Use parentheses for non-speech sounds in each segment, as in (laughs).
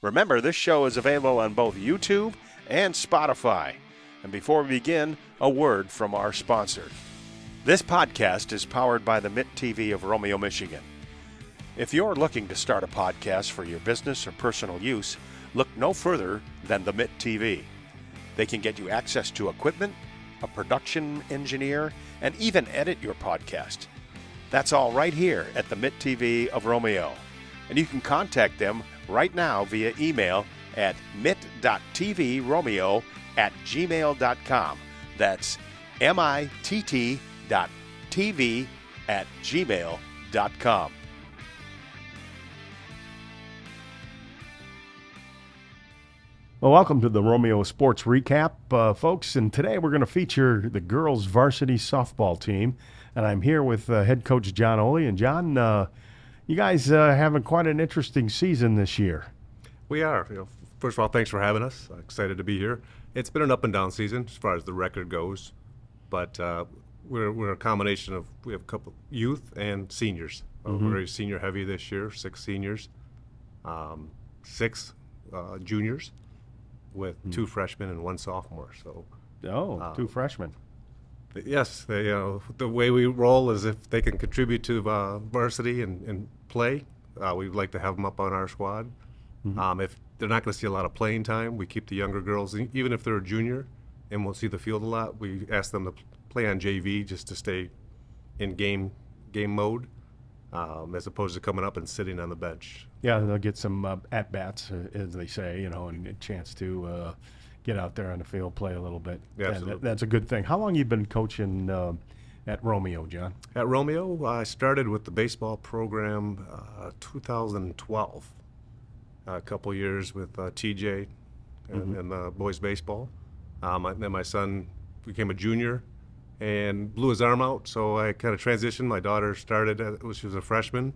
Remember, this show is available on both YouTube and Spotify. And before we begin, a word from our sponsor. This podcast is powered by the Mitt TV of Romeo, Michigan. If you're looking to start a podcast for your business or personal use, look no further than the Mitt TV. They can get you access to equipment, a production engineer, and even edit your podcast. That's all right here at the Mitt TV of Romeo. And you can contact them right now via email at mit.tvromeo at gmail.com. That's M-I-T-T dot TV at gmail.com. Well, welcome to the Romeo Sports Recap, uh, folks. And today we're going to feature the girls' varsity softball team. And I'm here with uh, head coach John Oley. And John, uh, you guys uh, having quite an interesting season this year. We are. You know, first of all, thanks for having us. excited to be here. It's been an up and down season as far as the record goes, but uh, we're, we're a combination of we have a couple youth and seniors. Uh, mm-hmm. We're very senior heavy this year, six seniors, um, six uh, juniors with mm. two freshmen and one sophomore. So, oh, um, two freshmen. Yes, they, you know, the way we roll is if they can contribute to uh, varsity and, and play, uh, we'd like to have them up on our squad. Mm-hmm. Um, if they're not going to see a lot of playing time, we keep the younger girls, even if they're a junior and won't see the field a lot, we ask them to play on JV just to stay in game game mode, um, as opposed to coming up and sitting on the bench. Yeah, they'll get some uh, at bats, uh, as they say, you know, and a chance to uh, get out there on the field, play a little bit. Yeah, that, that's a good thing. How long you been coaching uh, at Romeo, John? At Romeo, I started with the baseball program uh, 2012. A couple years with uh, TJ and, mm-hmm. and boys baseball. Um, then my son became a junior and blew his arm out. So I kind of transitioned. My daughter started when she was a freshman,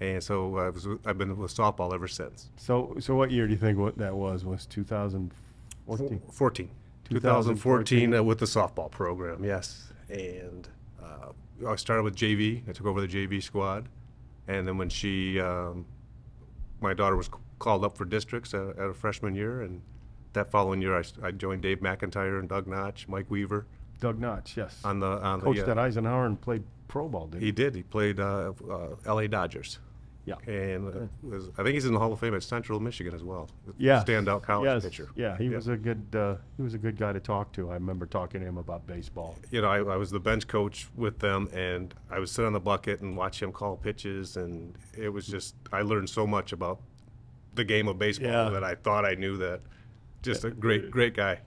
and so I was, I've been with softball ever since. So, so what year do you think what that was? Was 2014? 14. 2014 uh, with the softball program, yes. And uh, I started with JV. I took over the JV squad, and then when she, um, my daughter was called up for districts at, at, a freshman year, and that following year I, I joined Dave McIntyre and Doug Notch, Mike Weaver Doug Notch, yes. On the on coached the, at Eisenhower and played pro ball, did he? He did. He played uh, uh, L.A. Dodgers. Yeah. And uh, was, I think he's in the Hall of Fame at Central Michigan as well. Yeah. Standout college yes. pitcher. Yeah, he yeah. was a good uh, he was a good guy to talk to. I remember talking to him about baseball. You know, I, I, was the bench coach with them, and I would sit on the bucket and watch him call pitches, and it was just I learned so much about the game of baseball yeah. that I thought I knew that. Just a great, great guy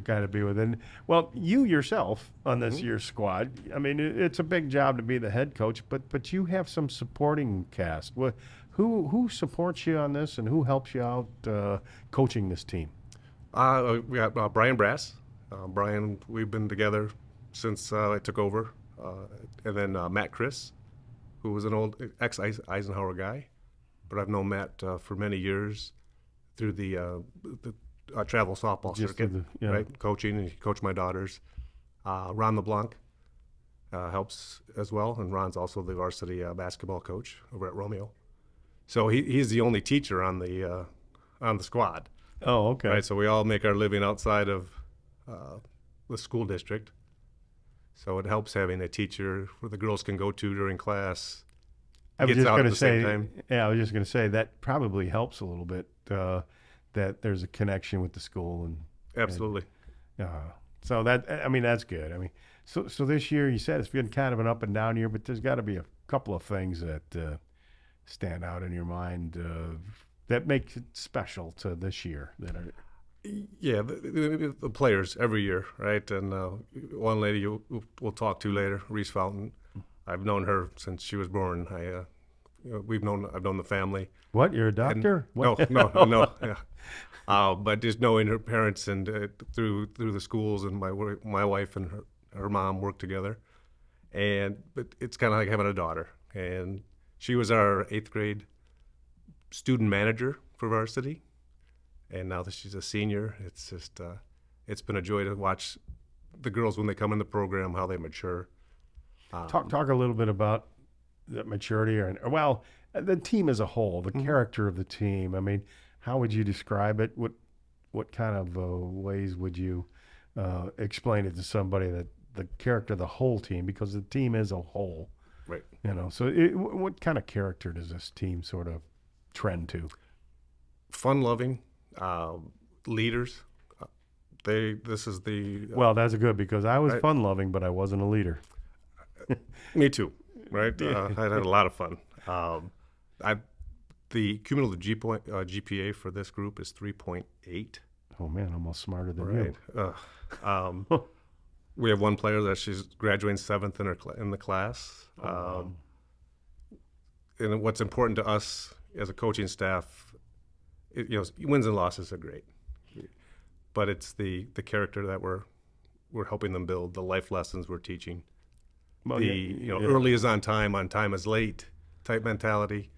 guy to be within. Well, you yourself on this mm-hmm. year's squad. I mean, it's a big job to be the head coach, but but you have some supporting cast. What, who who supports you on this, and who helps you out uh, coaching this team? Uh, we got uh, Brian Brass. Uh, Brian, we've been together since uh, I took over, uh, and then Matt Chris, who was an old ex Eisenhower guy, but I've known Matt for many years through the, the uh, travel softball Just circuit, the, yeah. right? Coaching and he coach my daughters. Uh, Ron LeBlanc uh, helps as well, and Ron's also the varsity uh, basketball coach over at Romeo. So he, he's the only teacher on the uh, on the squad. Oh, okay. Right, so we all make our living outside of uh, the school district. So it helps having a teacher where the girls can go to during class. I was just going to say, yeah, I was just going to say that probably helps a little bit that there's a connection with the school and absolutely. And, uh, so that I mean that's good. I mean, so so this year you said it's been kind of an up and down year, but there's got to be a couple of things that uh, stand out in your mind uh, that make it special to this year. That are yeah, the, the, the players every year, right? And uh, one lady you, we'll talk to later, Reese Fountain. I've known her since she was born. I uh, we've known I've known the family. What? You're a doctor? no, no, (laughs) no. Yeah. Uh, but just knowing her parents and uh, through through the schools and my my wife and her, her mom work together, and but it's kind of like having a daughter. And she was our eighth grade student manager for varsity, and now that she's a senior, it's just uh, it's been a joy to watch the girls when they come in the program how they mature. Um, talk talk a little bit about the maturity or well the team as a whole, the mm-hmm. character of the team. I mean, how would you describe it? What what kind of uh, ways would you uh, explain it to somebody that the character of the whole team because the team is a whole, Right. you know. So, it, what kind of character does this team sort of trend to? Fun loving, uh, leaders. They. This is the. uh, Well, that's good because I was fun loving, but I wasn't a leader. (laughs) Me too. Right. Uh, I had a lot of fun. Um, I. The cumulative G point, uh, GPA for this group is three point eight. Oh man, almost smarter than Right. you. Uh, um, (laughs) we have one player that she's graduating seventh in her cl- in the class. um, and what's important to us as a coaching staff, it, you know, wins and losses are great, but it's the the character that we're we're helping them build, the life lessons we're teaching, Well, the yeah, you know yeah. early is on time, on time is late type mentality,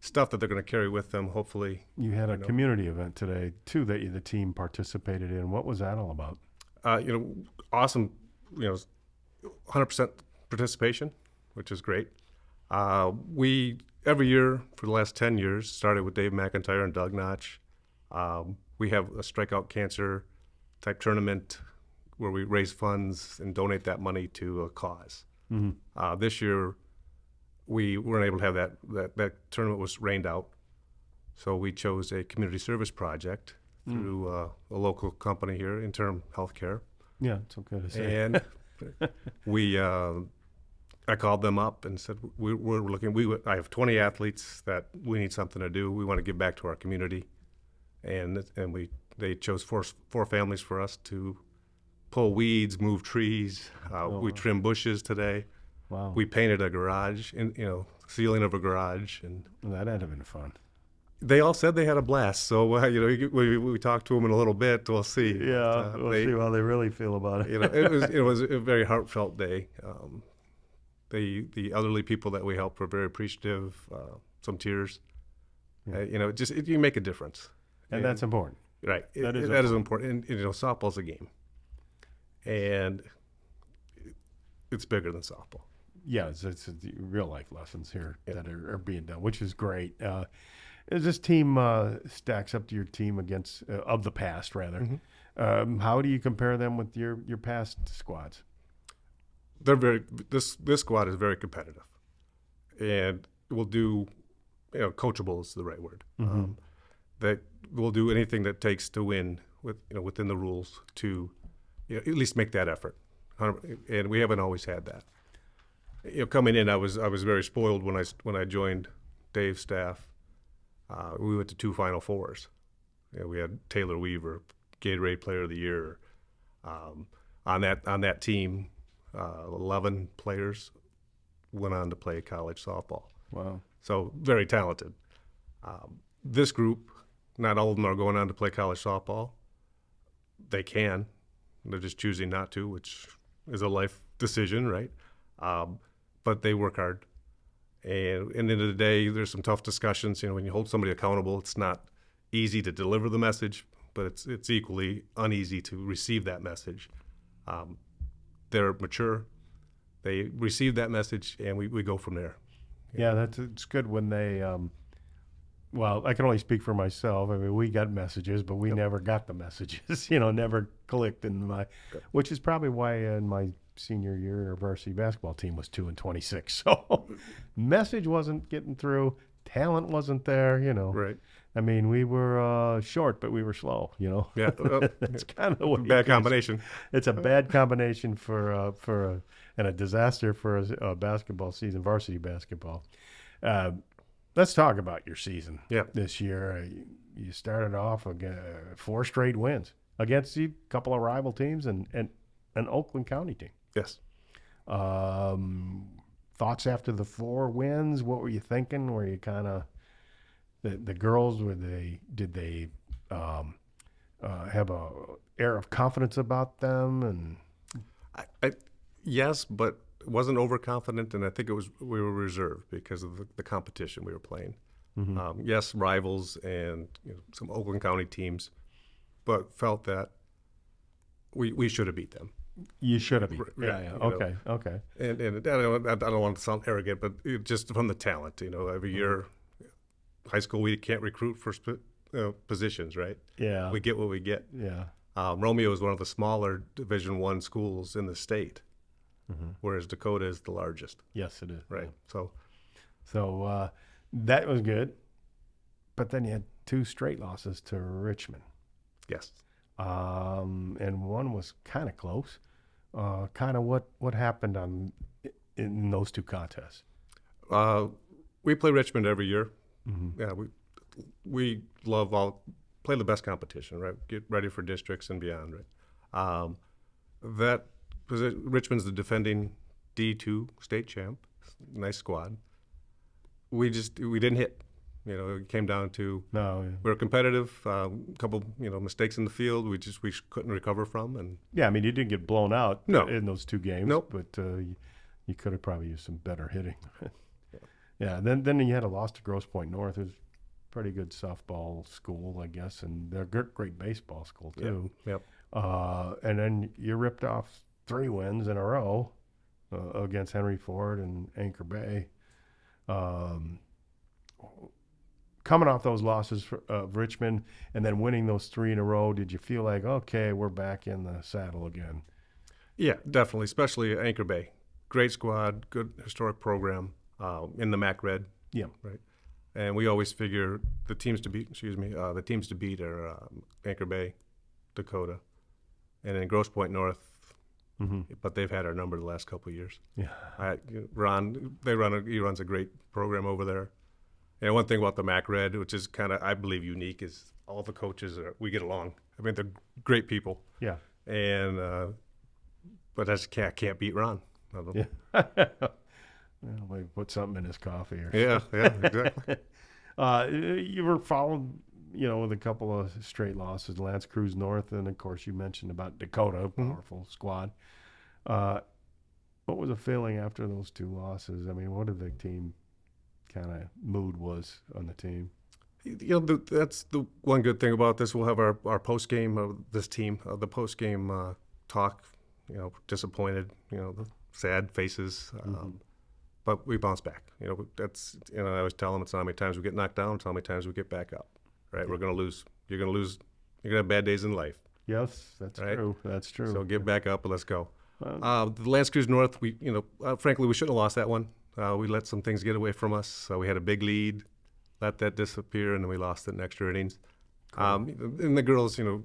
stuff that they're going to carry with them. Hopefully, You had a know. community event today too that you, the team participated in. What was that all about? uh, you know, awesome, you know, 100% participation, which is great. Uh, we every year for the last 10 years started with Dave McIntyre and Doug Notch. Um, we have a strikeout cancer type tournament where we raise funds and donate that money to a because uh, this year, we weren't able to have that, that. That tournament was rained out, so we chose a community service project through uh, a local company here, Interim Healthcare, Yeah, it's okay to say. and (laughs) we. Uh, I called them up and said, we, "We're looking. We I have 20 athletes that we need something to do. We want to give back to our community, and and we they chose four four families for us to pull weeds, move trees. Uh, we trim bushes today. wow, We painted a garage, and you know, ceiling of a garage, and that had been fun. they all said they had a blast. So uh, you know, we, we talked to them in a little bit. We'll see. Yeah, Uh, we'll they- see how they really feel about it. you know, it was (laughs) it was a very heartfelt day. Um, the the elderly people that we helped were very appreciative. Uh, some tears. Uh, you know, just it, you make a difference. and that's important. Right. It- That is it- that is important. And, you know, softball's a game, and it's bigger than softball. Yeah, it's, it's, real life lessons here that are, are being done, which is great. Uh, as this team uh, stacks up to your team against uh, of the past, rather, um, how do you compare them with your your past squads? They're very this this squad is very competitive, and will do, you know, coachable is the right word. Um, that will do anything that takes to win with you know within the rules to, at least make that effort. And we haven't always had that. You know, coming in, I was I was very spoiled when I when I joined Dave's staff. Uh, we went to two Final Fours. You know, we had Taylor Weaver, Gatorade Player of the Year. Um, on that on that team, uh, eleven players went on to play college softball. Wow. So very talented. Um, this group, not all of them are going on to play college softball. They can, they're just choosing not to, which is a life decision, right? Um, but they work hard. And at the end of the day, there's some tough discussions. You know, when you hold somebody accountable, it's not easy to deliver the message, but it's it's equally uneasy to receive that message. Um, they're mature. They receive that message, and we, we go from there. Yeah, that's it's good when they. Um, well, I can only speak for myself. I mean, we got messages, but we never got the messages. (laughs) you know, never clicked in my, which is probably why in my senior year our varsity basketball team was two and twenty six. (laughs) So, message wasn't getting through. Talent wasn't there. You know, Right. I mean, we were uh, short, but we were slow. You know, Yeah. (laughs) Well, it's kind of it bad combination. It's a bad combination for uh, for a, and a disaster for a, a basketball season, varsity basketball. Uh, let's talk about your season. Yeah. this year uh, you, started off again, uh, four straight wins against a couple of rival teams and and an Oakland County team. Yes. Um, thoughts after the four wins? What were you thinking? Were you kind of the the girls? Were they did they um, uh, have a air of confidence about them and I, I, yes, but wasn't overconfident, and I think it was we were reserved because of the, the competition we were playing. Um, yes, rivals and you know, some Oakland County teams, but felt that we we should have beat them. You should have. R- Yeah, yeah, yeah. you know. Okay, okay. And, and I, don't, I don't want to sound arrogant, but just from the talent, you know, every year, high school we can't recruit for sp- uh, positions, right? Yeah. We get what we get. yeah. Um, Romeo is one of the smaller Division One schools in the state, Mm-hmm. whereas Dakota is the largest, Yes, it is. right? So So uh, that was good. But then you had two straight losses to Richmond. yes, Um, and one was kind of close. Uh, kind of what, what happened on in those two contests. uh, we play Richmond every year. Mm-hmm. Yeah, we we love all play the best competition, right? Get ready for districts and beyond, right? Um, that Richmond's the defending D two state champ, nice squad. We just we didn't hit. You know, it came down to No, we were competitive. A um, couple, you know, mistakes in the field. We just we couldn't recover from, and yeah, I mean you didn't get blown out No. in those two games. Nope. But uh, you, you could have probably used some better hitting. (laughs) yeah. Then then you had a loss to Grosse Pointe North, who's a pretty good softball school, I guess, and they're great, great baseball school too. yep. Uh, and then you ripped off three wins in a row uh, against Henry Ford and Anchor Bay. Um, coming off those losses for uh, Richmond and then winning those three in a row, did you feel like, okay, we're back in the saddle again? Yeah, definitely, especially Anchor Bay. Great squad, good historic program uh, in the MAC Red, Yeah. right? And we always figure the teams to beat. Excuse me, uh, the teams to beat are um, Anchor Bay, Dakota, and then Grosse Pointe North. Mm-hmm. But they've had our number the last couple of years. Yeah. I, Ron, they run. A, he runs a great program over there. And one thing about the MAC Red, which is kind of I believe unique, is all the coaches are we get along. I mean, they're great people Yeah. and uh, but I just can't can't beat Ron. Yeah. (laughs) well, we put something in his coffee or yeah, yeah, exactly. (laughs) Uh, you were followed, you know, with a couple of straight losses, L'Anse Creuse North, and of course you mentioned about Dakota, powerful squad. Uh, what was the feeling after those two losses? I mean, what did the team kind of mood was on the team? you know, the, that's the one good thing about this. We'll have our our post game of this team, uh, the post game uh, talk. You know, disappointed. You know, the sad faces. Um, But we bounce back. You know, that's you know I always tell them it's not how many times we get knocked down, it's how many times we get back up. Right? We're gonna lose. You're gonna lose. You're gonna have bad days in life. Yes, that's Right. true. That's true. So get back up and let's go. Uh, the L'Anse Creuse North, we you know, uh, frankly, we shouldn't have lost that one. Uh, we let some things get away from us. So we had a big lead, let that disappear, and then we lost it in extra innings. Um, and the girls, you know,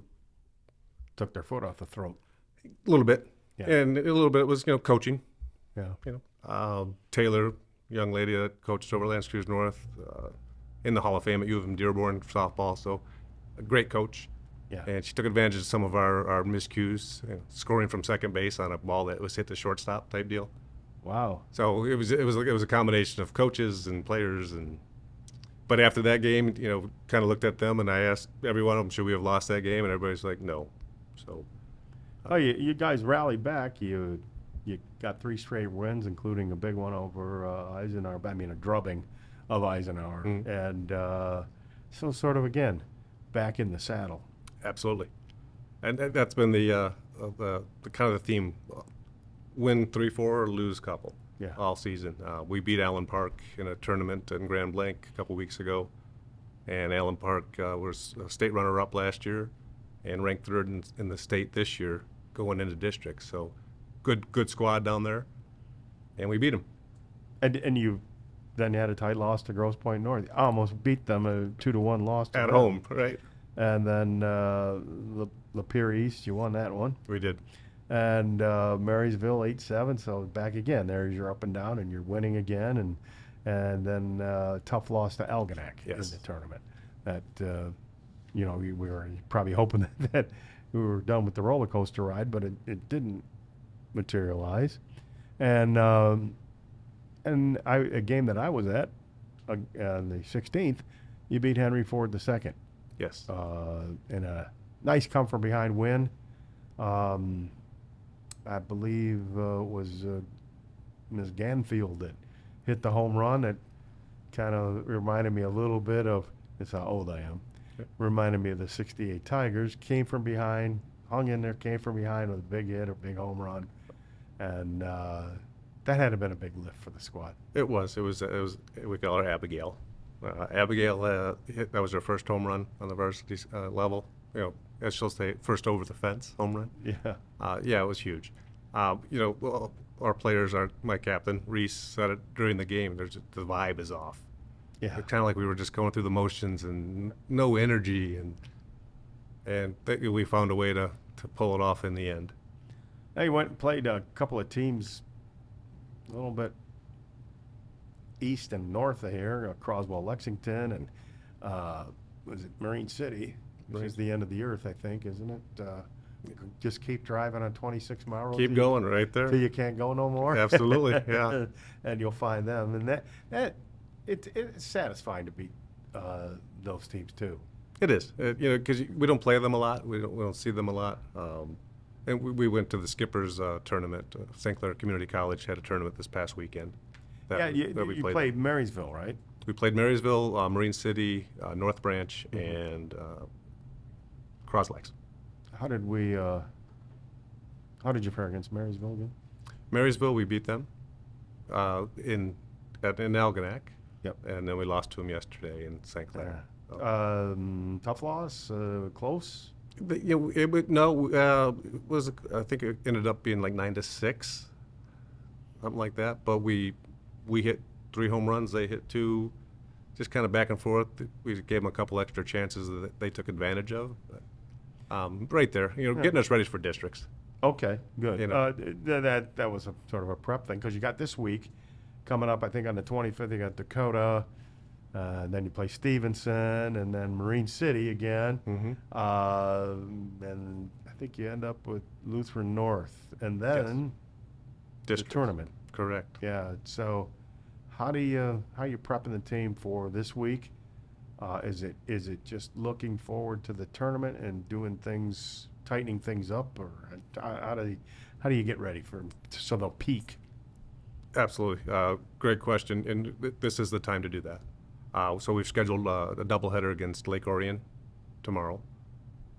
Took their foot off the throat. a little bit, Yeah. and a little bit was you know coaching. Yeah. You know, um, Taylor, young lady that coached over L'Anse Creuse North, uh, in the Hall of Fame at U of M Dearborn softball. So a great coach. Yeah. And she took advantage of some of our, our miscues, you know, scoring from second base on a ball that was hit the shortstop type deal. Wow. So it was it was it was a combination of coaches and players and. But after that game, you know, kind of looked at them and I asked every one of them, should we have lost that game? And everybody's like, no. So Oh, you, you guys rallied back. You you got three straight wins, including a big one over uh, Eisenhower. I mean, a drubbing of Eisenhower, Mhm. and uh, so sort of again back in the saddle. absolutely, and that- that's been the uh, uh, the, the kind of the theme: win three, four, or lose a couple. Yeah. All season, uh, we beat Allen Park in a tournament in Grand Blanc a couple weeks ago, and Allen Park uh, was a state runner-up last year, and ranked third in, in the state this year, going into district. So, good good squad down there, and we beat them. And and you then you had a tight loss to Grosse Pointe North. You almost beat them a two to one loss to at them. home, right? And then uh, La, Lapeer East, you won that one. We did. and uh, Marysville eight seven. So back again. There's your up and down, and you're winning again, and and then uh, tough loss to Algonac Yes. in the tournament. That uh, you know we we were probably (laughs) hoping that, that we were done with the roller coaster ride, but it, it didn't materialize. And um, and I, a game that I was at uh, on the 16th, you beat Henry Ford the second Yes. uh, in a nice come from behind win. Um, I believe uh, it was uh, Ms. Ganfield that hit the home run that kind of reminded me a little bit of, it's how old I am, Yep. reminded me of the 68 Tigers. Came from behind, hung in there, came from behind with a big hit or big home run. And uh, that had to have been a big lift for the squad. It was. It was. It was. We call her Abigail. Uh, Abigail, uh, hit, that was her first home run on the varsity uh, level. You know, as she'll say, first over the fence home run. Yeah. Uh, yeah, it was huge. Um, you know, well, our players are my captain Reese said it during the game. There's the vibe is off. Yeah. kind of like we were just going through the motions and no energy, and and th- we found a way to to pull it off in the end. Now you went and played a couple of teams a little bit east and north of here, uh, Croswell, Lexington, and uh, was it Marine City, which is the end of the earth, I think, isn't it? Uh, just keep driving on 26 mile road. Keep till you- going right there. till you can't go no more. (laughs) Absolutely, (laughs) yeah. and you'll find them, and that that it, it's satisfying to beat uh, those teams too. It is, uh, you know, because we don't play them a lot. We don't, we don't see them a lot. Um, and we, we went to the Skippers uh, tournament. Uh, St. Clair Community College had a tournament this past weekend. that yeah, we- you, that we you played. played Marysville, right? We played Marysville, uh, Marine City, uh, North Branch, Mm-hmm. and uh, Croslex. How did we? Uh, how did you fare against Marysville again? Marysville, we beat them uh, in at in Algonac. Yep. And then we lost to them yesterday in St. Clair. Um, tough loss, uh, close. But, you know, it would, no, uh, it was, I think it ended up being like nine to six, something like that. But we, we hit three home runs, they hit two, just kind of back and forth. We gave them a couple extra chances that they took advantage of. But, Um, right there, you know, getting us ready for districts. Okay, good. You know. uh, th- that that was a sort of a prep thing because you got this week coming up. I think on the 25th you got Dakota, uh, and then you play Stevenson, and then Marine City again, Mhm. uh, and I think you end up with Lutheran North, and then the tournament. Correct. Yeah. So, how do you how you prepping the team for this week? Uh, is it is it just looking forward to the tournament and doing things, tightening things up, or how, how do you, how do you get ready for so they'll peak? Absolutely. Uh, great question. And th- this is the time to do that. Uh, so we've scheduled uh, a doubleheader against Lake Orion tomorrow.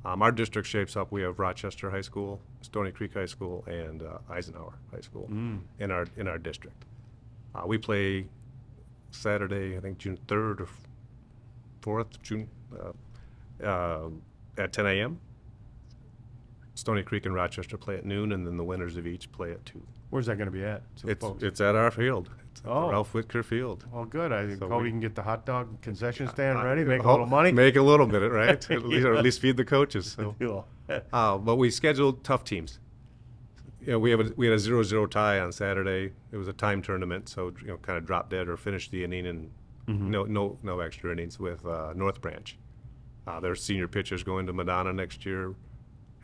Um, our district shapes up. We have Rochester High School, Stony Creek High School, and uh, Eisenhower High School Mm. in our in our district. Uh, we play Saturday, I think June third or fourth, June uh, uh, at 10 a.m. Stony Creek and Rochester play at noon, and then the winners of each play at two. Where's that going to be at? So It's it's at our field. It's at the Oh. Ralph Whitker Field. well, good. I think so Cody we- can get the hot dog concession stand Uh, ready, make a oh, little money. Make a little bit, right? (laughs) at least, or at least feed the coaches. (laughs) So. Cool. (laughs) Uh, but we scheduled tough teams. You know, we have a, we had a zero-zero tie on Saturday. It was a time tournament, so you know, kind of drop dead or finish the inning and Mm-hmm. no no no extra innings with uh, North Branch. Uh, their senior pitchers going to Madonna next year.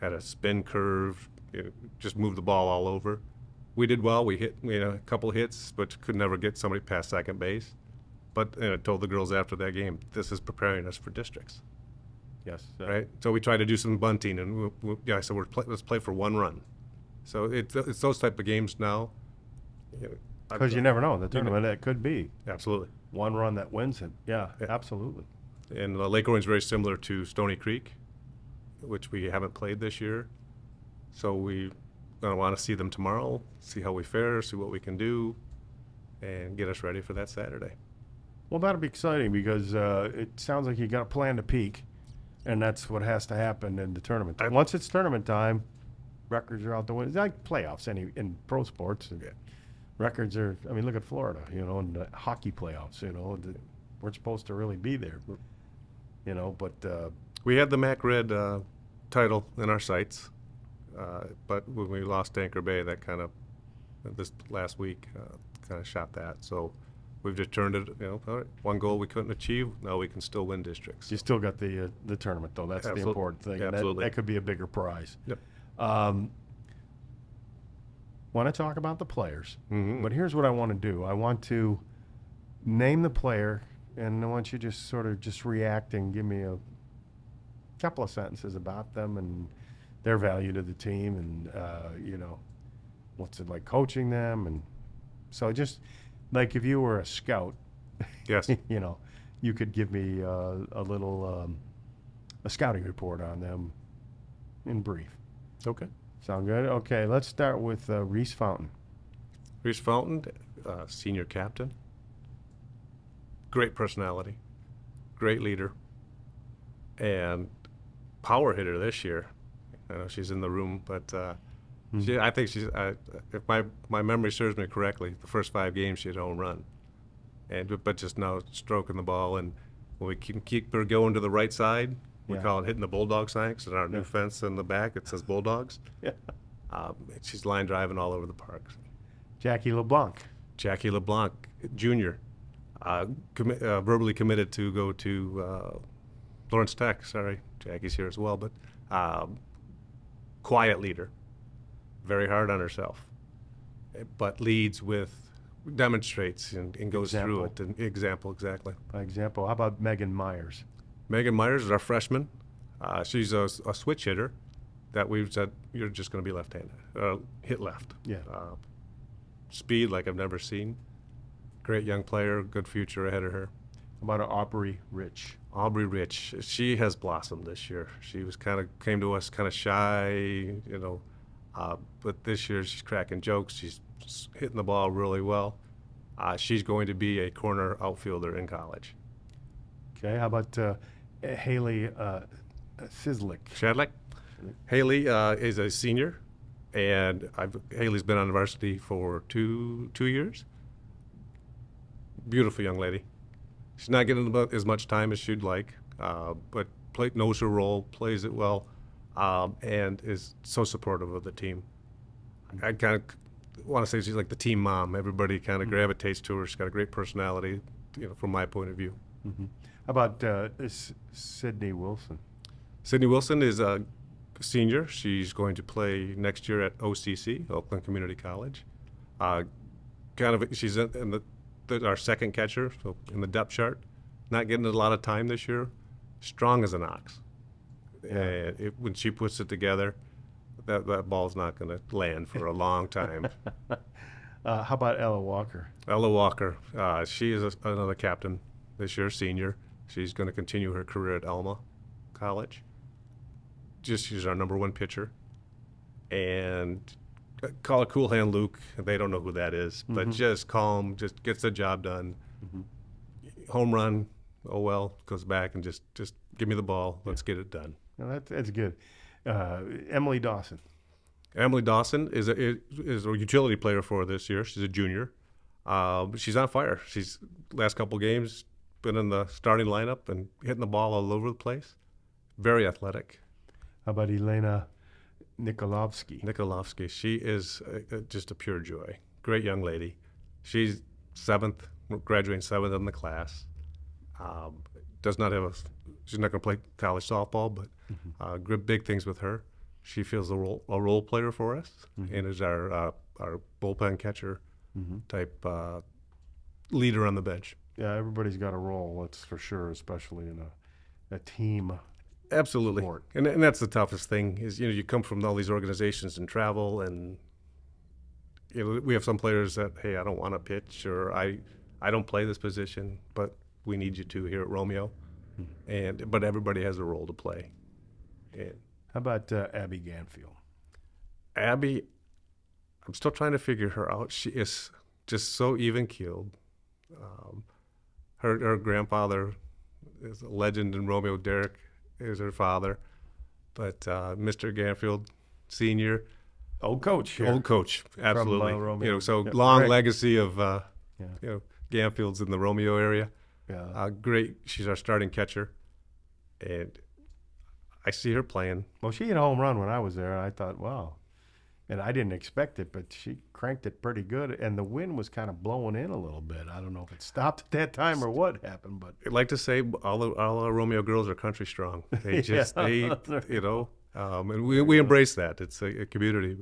Had a spin curve, you know, just moved the ball all over. We did well. We hit we had a couple hits, but could never get somebody past second base. But you know, I told the girls after that game, this is preparing us for districts yes. uh, right? So we tried to do some bunting, and we, we, yeah, so we're play, let's play for one run. So it's it's those type of games now. You know, Because you never know. The tournament, it could be absolutely. one run that wins it. Yeah, Yeah. absolutely. And uh, Lake Orion's very similar to Stony Creek, which we haven't played this year. So we gonna want to see them tomorrow, see how we fare, see what we can do, and get us ready for that Saturday. Well, that'll be exciting because uh, it sounds like you got a plan to peak, and that's what has to happen in the tournament. I- Once it's tournament time, records are out the window. It's like playoffs any in pro sports. Yeah. Records are. I mean, look at Florida. You know, and the hockey playoffs. You know, the, we're supposed to really be there. You know, but uh, We had the Mac Red uh, title in our sights, uh, but when we lost Anchor Bay, that kind of this last week uh, kind of shot that. So we've just turned it. You know, all right, one goal we couldn't achieve. Now we can still win districts. you still got the uh, the tournament though. That's the important thing. and that- absolutely. That, could be a bigger prize. Yep. Um, want to talk about the players, Mhm. but here's what I want to do. I want to name the player, and I want you just sort of just react and give me a couple of sentences about them and their value to the team, and uh, you know, what's it like coaching them, and so just like if you were a scout, Yes. (laughs) you know, you could give me uh, a little um, a scouting report on them in brief. okay. Sound good? Okay, let's start with uh, Reese Fountain. Reese Fountain, uh, senior captain. Great personality. great leader, and power hitter this year. I know she's in the room, but uh, she, I think she's. Uh, if my my memory serves me correctly, the first five games she had home run, and but just now stroking the ball, and when we can keep her going to the right side, we Yeah. call it hitting the bulldog sign 'cause in our new fence in the back it says bulldogs. (laughs) Yeah. Um, she's line driving all over the park. Jackie LeBlanc. Jackie LeBlanc Jr. Uh, commi- uh, verbally committed to go to uh, Lawrence Tech. Sorry, Jackie's here as well, but um, quiet leader, very hard on herself, eh, but leads with demonstrates and, and goes through it. Example. An example exactly. By example, how about Megan Myers? Megan Myers is our freshman. Uh, she's a, a switch hitter that we've said you're just going to be left-handed, uh, hit left. Yeah. Uh, speed like I've never seen. Great young player, good future ahead of her. How about Aubrey Rich? Aubrey Rich, she has blossomed this year. She was kind of came to us kind of shy, you know, uh, but this year she's cracking jokes. She's hitting the ball really well. Uh, she's going to be a corner outfielder in college. Okay, how about uh, Haley uh, Sizzlick? Shadlick. Haley uh, is a senior, and I've, Haley's been on varsity for two two years. Beautiful young lady. She's not getting about as much time as she'd like, uh, but play, knows her role, plays it well, um, and is so supportive of the team. I kind of want to say she's like the team mom. Everybody kind of gravitates to her. She's got a great personality, you know, from my point of view. How about uh, Sydney Wilson? Sydney Wilson is a senior. She's going to play next year at OCC, Oakland Community College. Uh, kind of, she's in, the, our second catcher, so in the depth chart. Not getting a lot of time this year. Strong as an ox. And it, when she puts it together, that, that ball's not going to land for a long time. (laughs) Uh, how about Ella Walker? Ella Walker, uh, she is a, another captain this year, senior. She's going to continue her career at Alma College. Just she's our number one pitcher, and uh, call it Cool Hand Luke. They don't know who that is, but just calm, just gets the job done. Home run, oh well, goes back and just just give me the ball. Let's get it done. No, that, that's good. Uh, Emily Dawson. Emily Dawson is a is a utility player for this year. She's a junior. Uh, but she's on fire. She's last couple games been in the starting lineup and hitting the ball all over the place. Very athletic. How about Elena Nikolovsky? Nikolovsky. She is uh, uh, just a pure joy. Great young lady. She's seventh, graduating seventh in the class. Um, does not have a. She's not going to play college softball, but uh, big things with her. She feels a role a role player for us, and is our uh, our bullpen catcher type uh, leader on the bench. Yeah, everybody's got a role, that's for sure, especially in a, a team. Absolutely, sport. and and that's the toughest thing is you know you come from all these organizations and travel and you know we have some players that hey I don't want to pitch or I I don't play this position but we need you to here at Romeo, and but everybody has a role to play. And How about uh, Abby Ganfield? Abby, I'm still trying to figure her out. She is just so even keeled. Um, her her grandfather is a legend in Romeo. Derek is her father, but uh, Mr. Ganfield Senior, Old coach here. old coach, absolutely. Romeo. You know, so Yeah, long Rick. legacy of uh, Yeah. you know Ganfields in the Romeo area. Yeah. Uh, great. She's our starting catcher, and I see her playing. Well, she hit a home run when I was there, and I thought, wow. And I didn't expect it, but she cranked it pretty good. And the wind was kind of blowing in a little bit. I don't know if it stopped at that time or what happened, but I'd like to say all the all our Romeo girls are country strong. (laughs) They just they (laughs) you know, um, and we we embrace that. It's a, a community,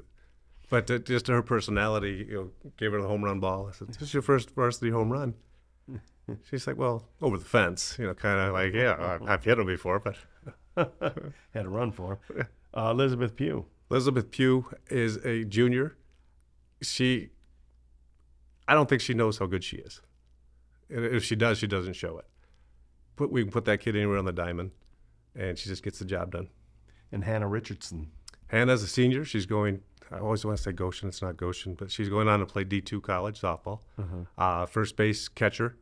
but to, just her personality, you know, gave her the home run ball. I said, "This is your first varsity home run." (laughs) She's like, "Well, over the fence," you know, kind of like, "Yeah, I've hit them before." But had a run for him. Uh, Elizabeth Pugh. Elizabeth Pugh is a junior. She, I don't think she knows how good she is. And if she does, she doesn't show it. Put we can put that kid anywhere on the diamond, and she just gets the job done. and Hannah Richardson. Hannah's a senior. She's going. I always want to say Goshen. It's not Goshen, but she's going on to play D two college softball. Uh, first base catcher.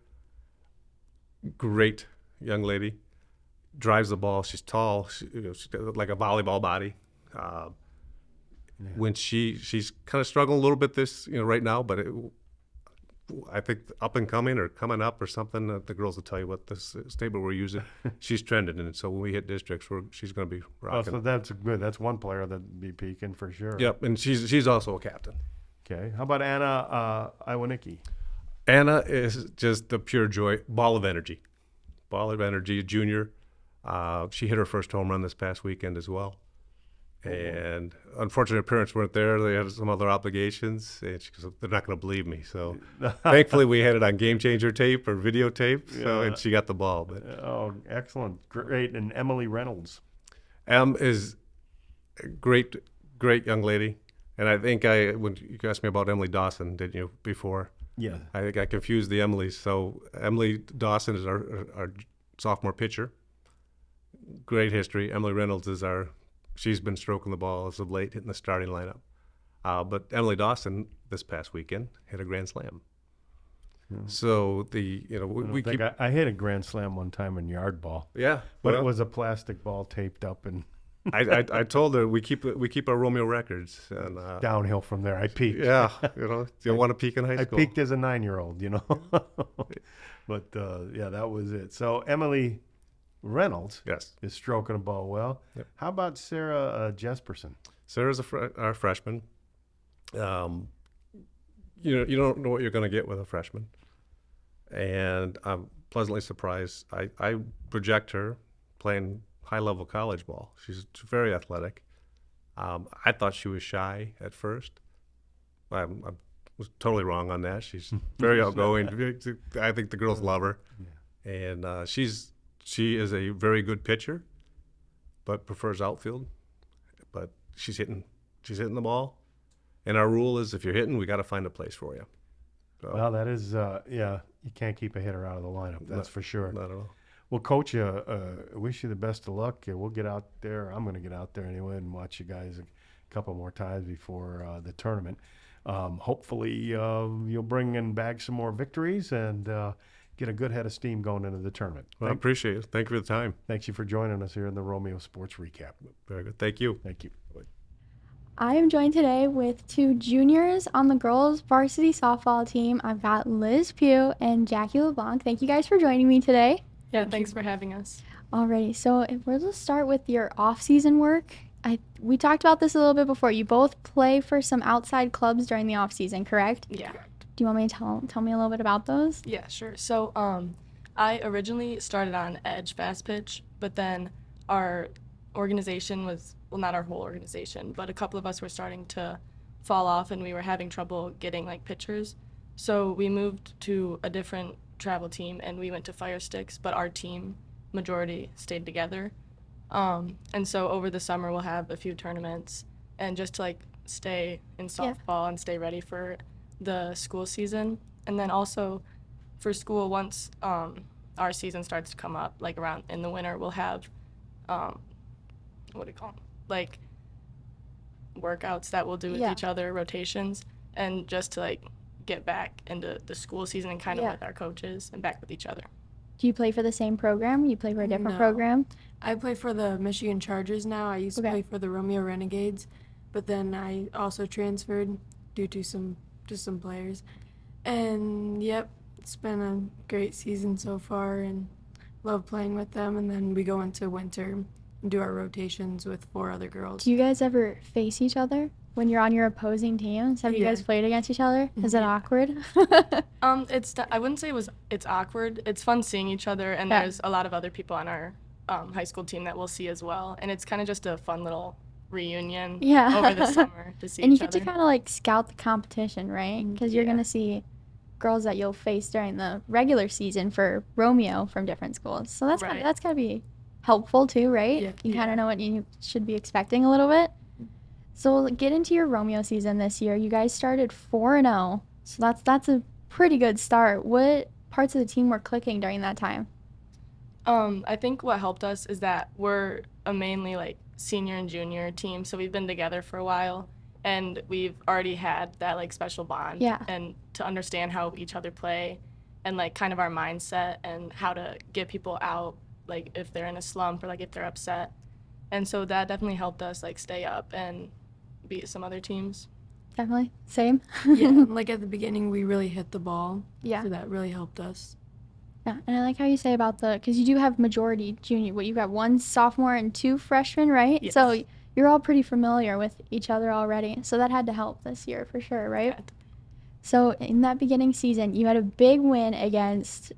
Great young lady. Drives the ball. She's tall. She, you know, she's like a volleyball body. Uh, When she she's kind of struggling a little bit this you know right now, but it, I think up and coming or coming up or something. Uh, the girls will tell you what this statement we're using. (laughs) she's trending, and so when we hit districts, we're, she's going to be Oh, rocking. so that's good. That's one player that'd be peaking for sure. Yep, and she's she's also a captain. Okay. How about Anna uh, Iwanicki? Anna is just the pure joy, ball of energy, ball of energy. Junior, uh, she hit her first home run this past weekend as well. Mm-hmm. And unfortunately, her parents weren't there. They had some other obligations, and she goes, "They're not going to believe me." So, (laughs) thankfully, we had it on game changer tape or videotape. So, and she got the ball. But Oh, excellent. Great. And Emily Reynolds. Em is a great, great young lady. And I think I when you asked me about Emily Dawson, didn't you before? Yeah. I think I confused the Emilys. So Emily Dawson is our, our sophomore pitcher. Great history. Emily Reynolds is our. She's been stroking the ball as of late, hitting the starting lineup. Uh, but Emily Dawson this past weekend hit a grand slam. So the you know we, I, we keep I, I hit a grand slam one time in yard ball, yeah, but well, it was a plastic ball taped up and I, I I told her we keep we keep our Romeo records and uh, downhill from there. I peaked. yeah (laughs) you know you don't want to peak in high school. I peaked as a nine-year-old, you know. (laughs) but uh, yeah, that was it. So Emily Reynolds Yes, is stroking a ball well. Yep. How about Sarah uh, Jesperson? Sarah's a fr- our freshman. Um, you know, you don't know what you're going to get with a freshman, and I'm pleasantly surprised. I, I project her playing high level college ball. She's very athletic. Um, I thought she was shy at first. I, I was totally wrong on that. She's (laughs) very outgoing. (laughs) I think the girls love her, and uh, she's she is a very good pitcher, but prefers outfield. But she's hitting she's hitting the ball, and our rule is if you're hitting, we got to find a place for you. So, Well, that is, uh, yeah, you can't keep a hitter out of the lineup. That's for sure. I don't know. Well, coach, uh, uh, wish you the best of luck. We'll get out there. I'm going to get out there anyway and watch you guys a couple more times before uh, the tournament. Um, hopefully, uh, you'll bring and bag some more victories and uh, get a good head of steam going into the tournament. Well, I appreciate it. Thank you for the time. thanks you for joining us here in the Romeo Sports Recap. Very good. Thank you. Thank you. I am joined today with two juniors on the girls varsity softball team. I've got Liz Pugh and Jackie LeBlanc. Thank you guys for joining me today. Yeah, thanks for having us. Alrighty, so if we're to start with your off-season work, I we talked about this a little bit before. You both play for some outside clubs during the off-season, correct? Yeah. Do you want me to tell tell me a little bit about those? Yeah, sure. So, um, I originally started on Edge Fast Pitch, but then our organization was well, not our whole organization, but a couple of us were starting to fall off, and we were having trouble getting like pitchers. So we moved to a different travel team, and we went to Fire Sticks, but our team majority stayed together. Um, and so over the summer we'll have a few tournaments, and just to like stay in Yeah. softball and stay ready for the school season, and then also for school once um, our season starts to come up, like around in the winter, we'll have um, what do you call 'em? like workouts that we'll do with Yeah. each other, rotations, and just to like get back into the school season and kind of Yeah. with our coaches and back with each other. Do you play for the same program? You play for a different No. program? I play for the Michigan Chargers now. I used Okay. to play for the Romeo Renegades, but then I also transferred due to some just some players. And yep, it's been a great season so far and love playing with them and then we go into winter and do our rotations with four other girls. Do you guys ever face each other when you're on your opposing teams? Have you Yeah. guys played against each other? Is it awkward? (laughs) Um, it's I wouldn't say it was it's awkward. It's fun seeing each other, and Yeah. there's a lot of other people on our um, high school team that we'll see as well, and it's kind of just a fun little reunion Yeah. over the (laughs) summer to see and you get other. to kind of like scout the competition, right? Because you're Yeah. gonna see girls that you'll face during the regular season for Romeo from different schools. So that's gotta, that's gotta be helpful too, right? Yeah. You kind of know what you should be expecting a little bit. So get into your Romeo season this year. You guys started four and zero, so that's that's a pretty good start. What parts of the team were clicking during that time? Um, I think what helped us is that we're a mainly like senior and junior team, so we've been together for a while, and we've already had that like special bond. Yeah. And to understand how each other play, and like kind of our mindset and how to get people out like if they're in a slump or like if they're upset. And so that definitely helped us like stay up and beat some other teams. Definitely. Same. yeah, (laughs) like at the beginning, we really hit the ball. Yeah. So that really helped us. Yeah, and I like how you say about the because you do have majority junior. What you got one sophomore and two freshmen, right? Yes. So you're all pretty familiar with each other already. So that had to help this year for sure, right? Yeah. So in that beginning season, you had a big win against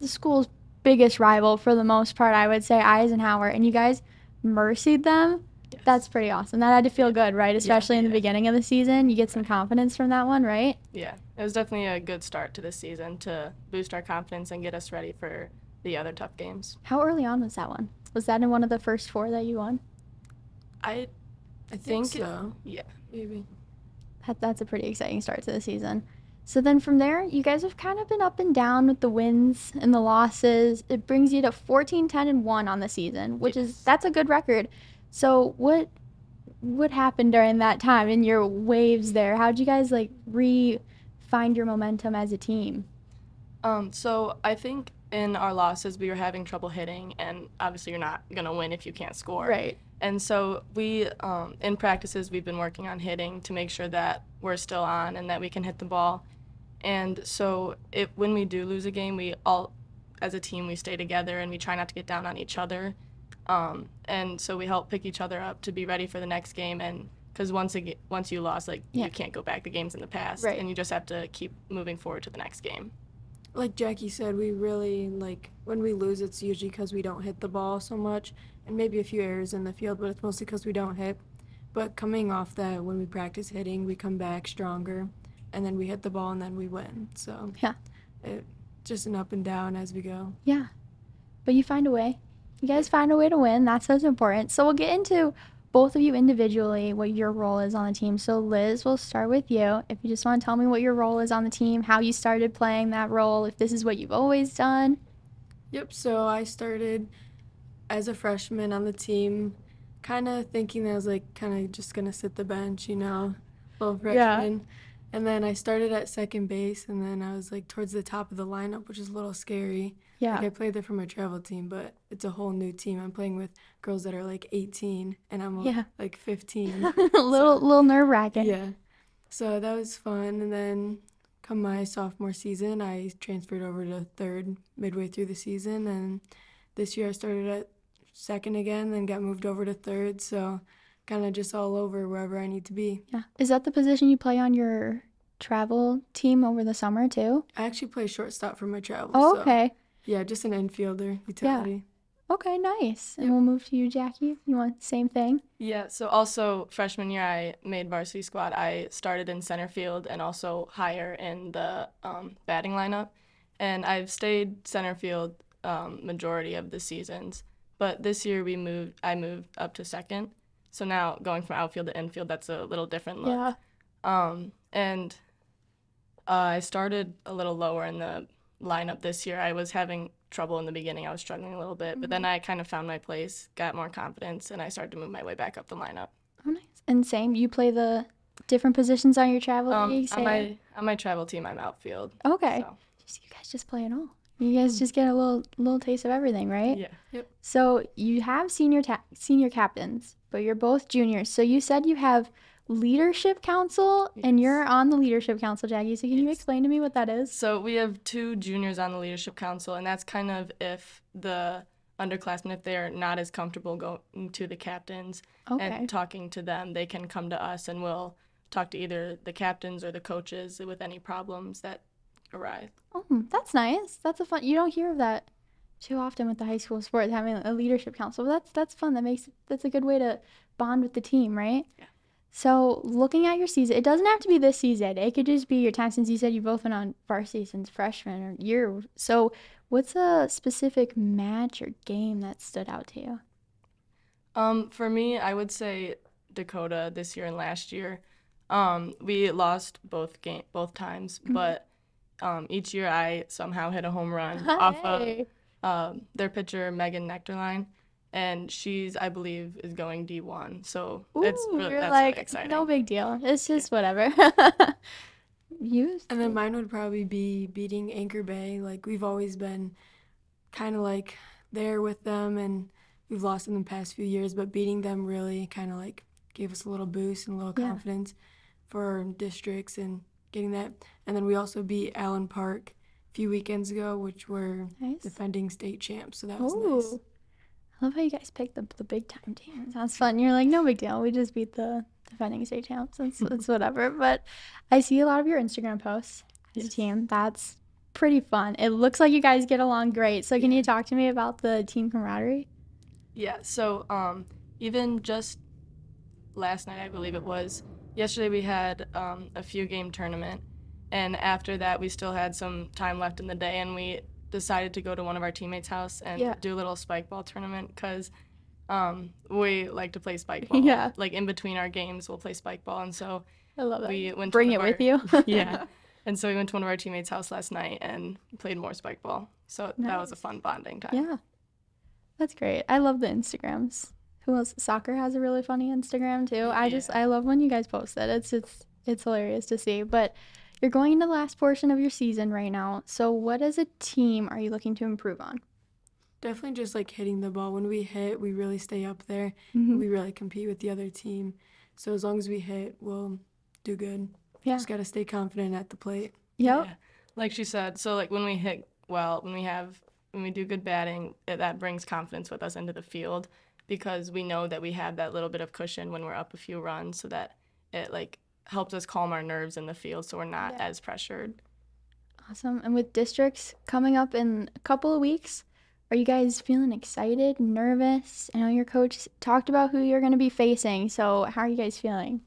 the school's biggest rival for the most part, I would say Eisenhower, and you guys mercied them. Yes. That's pretty awesome. That had to feel good, right? Especially in the yeah. beginning of the season, you get some confidence from that one, right? Yeah, it was definitely a good start to the season to boost our confidence and get us ready for the other tough games. How early on was that one? Was that in one of the first four that you won? I I think, think it- so. yeah. Maybe. That, that's a pretty exciting start to the season. So then from there, you guys have kind of been up and down with the wins and the losses. It brings you to 14, 10, and 1 on the season, which is that's a good record. So what what happened during that time in your waves there? How'd you guys like re find your momentum as a team? Um, so I think in our losses we were having trouble hitting, and obviously you're not gonna win if you can't score. Right. And so we, um, in practices, we've been working on hitting to make sure that we're still on and that we can hit the ball. And so it, when we do lose a game, we all, as a team, we stay together and we try not to get down on each other. Um, and so we help pick each other up to be ready for the next game. And because once a, once you lost, like Yeah. you can't go back. The game's in the past, Right. and you just have to keep moving forward to the next game. Like Jackie said, we really like when we lose, it's usually because we don't hit the ball so much, and maybe a few errors in the field, but it's mostly because we don't hit. But coming off that, when we practice hitting, we come back stronger, and then we hit the ball, and then we win. So Yeah. it just an up and down as we go. Yeah. But you find a way. You guys find a way to win. That's what's important. So we'll get into both of you individually what your role is on the team. So Liz, we'll start with you. If you just want to tell me what your role is on the team, how you started playing that role, if this is what you've always done. Yep. So I started as a freshman on the team, kind of thinking that I was like kind of just gonna sit the bench, you know, little freshman. Yeah. And then I started at second base, and then I was like towards the top of the lineup, which is a little scary. Yeah. Like I played there for my travel team, but it's a whole new team. I'm playing with girls that are like 18, and I'm Yeah. like 15. a (laughs) little little nerve wracking. yeah. So that was fun. And then come my sophomore season, I transferred over to third midway through the season. And this year I started at second again, then got moved over to third. So kind of just all over wherever I need to be. Yeah. Is that the position you play on your travel team over the summer too? I actually play shortstop for my travel. Oh, so, okay. Yeah, just an infielder utility. Yeah. Okay, nice. And Yep. we'll move to you, Jackie. You want same thing? Yeah, so also freshman year, I made varsity squad. I started in center field and also higher in the um, batting lineup. And I've stayed center field um, majority of the seasons. But this year we moved. I moved up to second. So now going from outfield to infield, that's a little different look. Yeah. Um, and uh, I started a little lower in the lineup this year. I was having trouble in the beginning. I was struggling a little bit, but then I kind of found my place, got more confidence, and I started to move my way back up the lineup. Oh, nice. And same, you play the different positions on your travel Um, league. on my on my travel team, I'm outfield. okay. So, Just- You guys just play it all. You guys just get a little little taste of everything, right? yeah. Yep. So you have senior ta- senior captains, but you're both juniors. So you said you have leadership council, and you're on the leadership council, Jackie. So can you explain to me what that is? So we have two juniors on the leadership council, and that's kind of if the underclassmen, if they're not as comfortable going to the captains Okay. and talking to them, they can come to us, and we'll talk to either the captains or the coaches with any problems that arise. Oh, that's nice. That's a fun. You don't hear of that too often with the high school sports having a leadership council. That's that's fun. That makes that's a good way to bond with the team, right? Yeah. So looking at your season, it doesn't have to be this season. It could just be your time since you said you've both been on varsity since freshman or year. So what's a specific match or game that stood out to you? Um, for me, I would say Dakota this year and last year. Um, we lost both game both times, Mm-hmm. but um, each year I somehow hit a home run (laughs) off of um, their pitcher Megan Nectarline, and she's I believe is going D1. So it's Ooh, really, you're that's like really exciting. no big deal. It's just whatever. (laughs) You? And then mine would probably be beating Anchor Bay. Like we've always been kind of like there with them, and we've lost in the past few years, but beating them really kind of like gave us a little boost and a little Yeah. confidence for our districts and getting that. And then we also beat Allen Park a few weekends ago, which were Nice. defending state champs. So that was Ooh. nice. I love how you guys pick the the big time teams. That's fun. You're like, no big deal. We just beat the defending state champs. It's, (laughs) it's whatever. But I see a lot of your Instagram posts as a team. That's pretty fun. It looks like you guys get along great. So can you talk to me about the team camaraderie? Yeah, so um, even just last night, I believe it was, yesterday we had um, a few game tournament. And after that, we still had some time left in the day, and we decided to go to one of our teammates' house and Yeah. do a little spike ball tournament because um, we like to play spike (laughs) ball. Yeah. Like in between our games, we'll play spike ball. And so I love that. we went to Bring it of with you. (laughs) yeah. (laughs) And so we went to one of our teammates' house last night and played more spike ball. So that was a fun bonding time. Yeah. That's great. I love the Instagrams. Who else? Soccer has a really funny Instagram too. I just I love when you guys post it. It's it's it's hilarious to see. But you're going into the last portion of your season right now. So what as a team are you looking to improve on? Definitely just like hitting the ball. When we hit, we really stay up there. Mhm. We really compete with the other team. So as long as we hit, we'll do good. Yeah. Just got to stay confident at the plate. Yep. Yeah. Like she said, so like when we hit well, when we have when we do good batting, that brings confidence with us into the field because we know that we have that little bit of cushion when we're up a few runs so that it like helps us calm our nerves in the field so we're not Yeah. as pressured. Awesome. And with districts coming up in a couple of weeks, are you guys feeling excited, nervous? I know your coach talked about who you're going to be facing. So how are you guys feeling?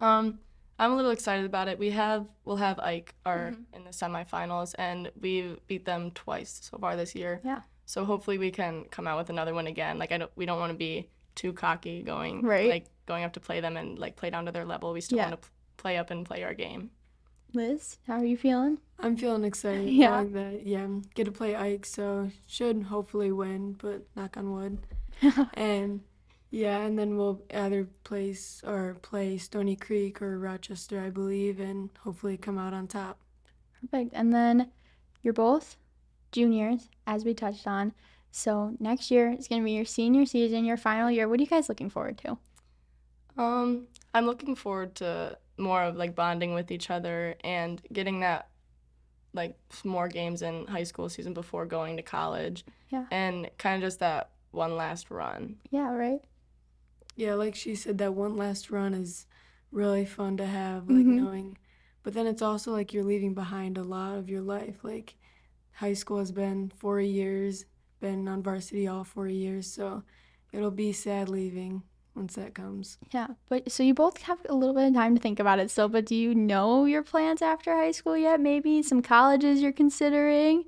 Um, I'm a little excited about it. We have we'll have Ike our in the semifinals and we've beat them twice so far this year. Yeah. So hopefully we can come out with another one again. Like I don't we don't want to be too cocky going Right. like going up to play them and like play down to their level. We still Yeah. want to p- play up and play our game. Liz, how are you feeling? I'm feeling excited. (laughs) Yeah. knowing That, yeah. Get to play Ike, so should hopefully win, but knock on wood. (laughs) and yeah, and then we'll either place or play Stony Creek or Rochester, I believe, and hopefully come out on top. Perfect. And then you're both juniors, as we touched on. So next year is going to be your senior season, your final year. What are you guys looking forward to? Um, I'm looking forward to more of like bonding with each other and getting that like more games in high school season before going to college. Yeah. And kind of just that one last run. Yeah, right? Yeah, like she said, that one last run is really fun to have, like Mhm. knowing. But then it's also like you're leaving behind a lot of your life. Like high school has been four years, been on varsity all four years, so it'll be sad leaving once that comes. Yeah. But so you both have a little bit of time to think about it still, but do you know your plans after high school yet? Maybe some colleges you're considering?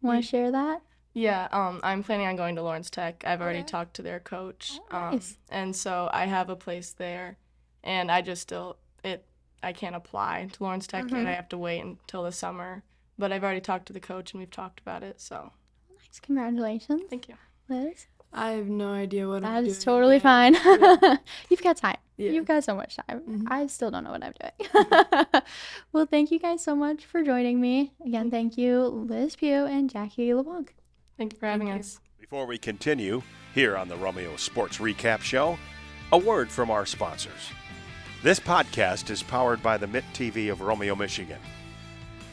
Want to share that? Yeah, um, I'm planning on going to Lawrence Tech. I've already Okay. talked to their coach. Oh, um, and so I have a place there. And I just still, it, I can't apply to Lawrence Tech Mhm. yet. I have to wait until the summer. But I've already talked to the coach and we've talked about it. So Nice. Congratulations, thank you. Liz. I have no idea what I'm doing. is totally yet. fine. Yeah. (laughs) You've got time. Yeah. You've got so much time. Mhm. I still don't know what I'm doing. (laughs) (laughs) well, thank you guys so much for joining me. Again, thank you, Liz Pugh and Jackie LeBlanc. Thank you for having you. us. Before we continue here on the Romeo Sports Recap Show, a word from our sponsors. This podcast is powered by the Mitt TV of Romeo, Michigan.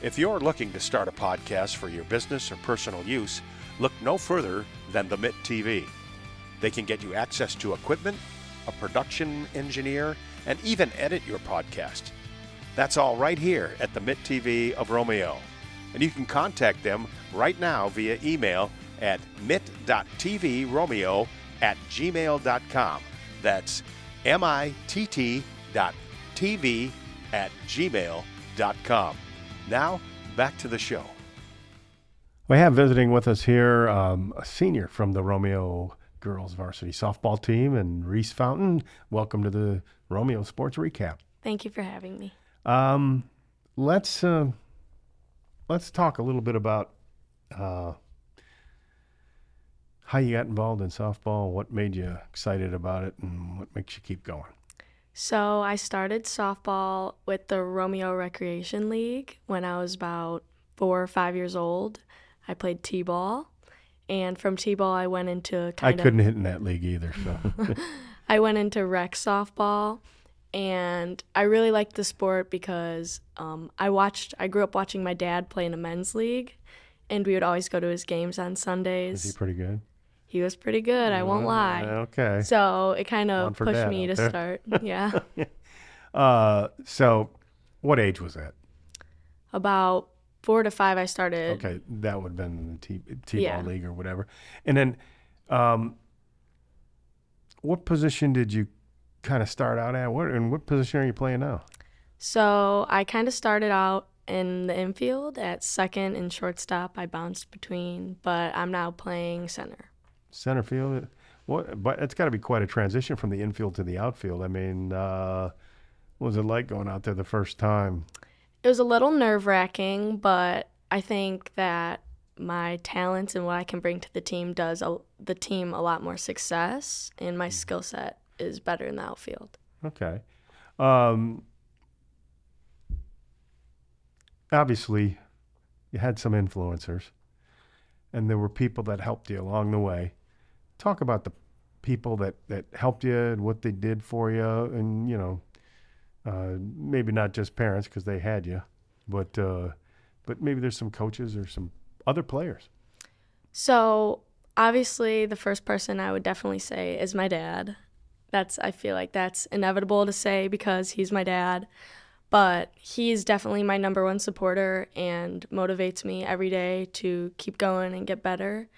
If you're looking to start a podcast for your business or personal use, look no further than the Mitt TV. They can get you access to equipment, a production engineer, and even edit your podcast. That's all right here at the Mitt TV of Romeo. And you can contact them right now via email at mitt.tvromeo at gmail.com. That's M-I-T-T dot TV at gmail.com. Now, back to the show. We have visiting with us here um, a senior from the Romeo girls varsity softball team and Reese Fountain. Welcome to the Romeo Sports Recap. Thank you for having me. Um, let's uh, let's talk a little bit about uh, how you got involved in softball, what made you excited about it, and what makes you keep going. So I started softball with the Romeo Recreation League when I was about four or five years old. I played t-ball, and from t-ball I went into I kind of couldn't hit in that league either. So (laughs) I went into rec softball, and I really liked the sport because um, I watched. I grew up watching my dad play in a men's league, and we would always go to his games on Sundays. is he pretty good? He was pretty good. I won't lie. Okay. So it kind of pushed me to start. (laughs) Yeah, Uh, so what age was that? about four to five, I started. Okay, that would have been in the T T-ball Yeah. league or whatever. And then, um, what position did you kind of start out at? What and what position are you playing now? So I kind of started out in the infield at second and shortstop. I bounced between, but I'm now playing center. Center field. What? But it's got to be quite a transition from the infield to the outfield. I mean, uh, what was it like going out there the first time? It was a little nerve wracking, but I think that my talents and what I can bring to the team does a, the team a lot more success, and my skill set is better in the outfield. Okay. Um, obviously, you had some influencers, and there were people that helped you along the way. Talk about the people that, that helped you and what they did for you, and you know, uh, maybe not just parents because they had you, but uh, but maybe there's some coaches or some other players. So obviously, the first person I would definitely say is my dad. That's I feel like that's inevitable to say because he's my dad, but he's definitely my number one supporter and motivates me every day to keep going and get better.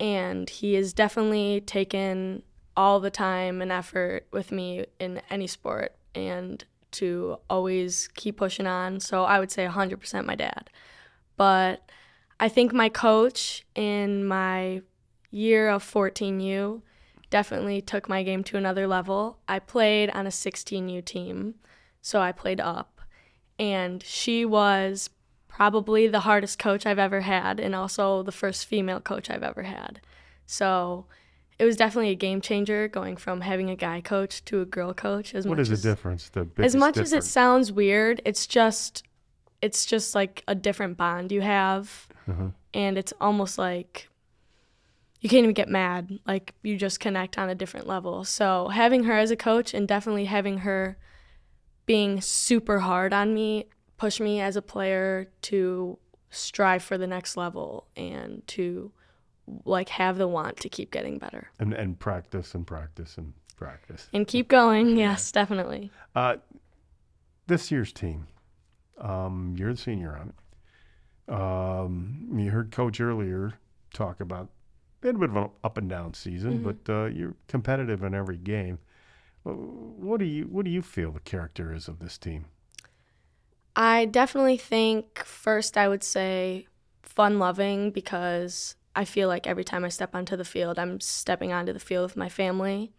And he has definitely taken all the time and effort with me in any sport and to always keep pushing on. So I would say 100% my dad. But I think my coach in my year of 14U definitely took my game to another level. I played on a 16U team, so I played up. And she was probably the hardest coach I've ever had, and also the first female coach I've ever had. So it was definitely a game changer going from having a guy coach to a girl coach. As What much is as, the difference? The as much as it sounds weird, it's just it's just like a different bond you have, Uh-huh. and it's almost like you can't even get mad. Like you just connect on a different level. So having her as a coach and definitely having her being super hard on me push me as a player to strive for the next level and to like have the want to keep getting better and and practice and practice and practice. and keep going. Yes, definitely. Uh, this year's team, um, you're the senior on it. Um, you heard Coach earlier talk about a bit of an up and down season, Mhm. but uh, you're competitive in every game. Uh, What do you What do you feel the character is of this team? I definitely think first I would say fun loving because I feel like every time I step onto the field, I'm stepping onto the field with my family.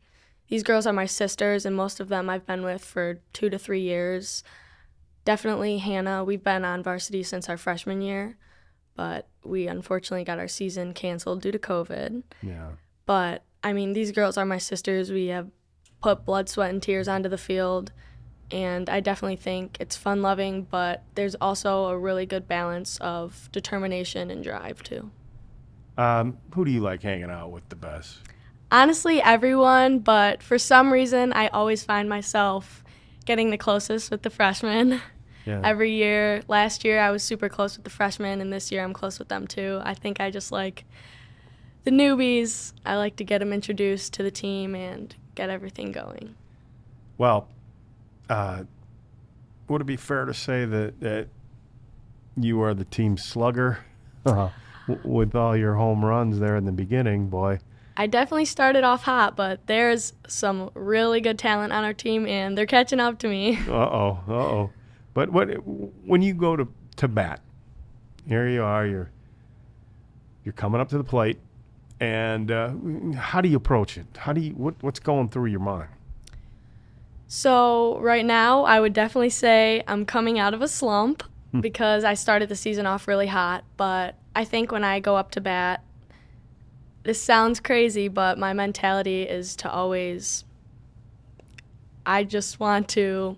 These girls are my sisters, and most of them I've been with for two to three years. Definitely Hannah, we've been on varsity since our freshman year, but we unfortunately got our season canceled due to COVID. Yeah, But I mean, these girls are my sisters. We have put blood, sweat, and tears onto the field. And I definitely think it's fun loving, but there's also a really good balance of determination and drive, too. Um, who do you like hanging out with the best? Honestly, everyone, but for some reason, I always find myself getting the closest with the freshmen. Yeah, Every year, last year I was super close with the freshmen, and this year I'm close with them too. I think I just like the newbies. I like to get them introduced to the team and get everything going. Well, uh, would it be fair to say that, that you are the team slugger uh, w- with all your home runs there in the beginning, boy? I definitely started off hot, but there's some really good talent on our team, and they're catching up to me. (laughs) Uh oh, uh oh. But what when you go to, to bat, here you are, you're you're coming up to the plate, and uh, how do you approach it? How do you what what's going through your mind? So, right now, I would definitely say I'm coming out of a slump because I started the season off really hot. But I think when I go up to bat, this sounds crazy, but my mentality is to always I just want to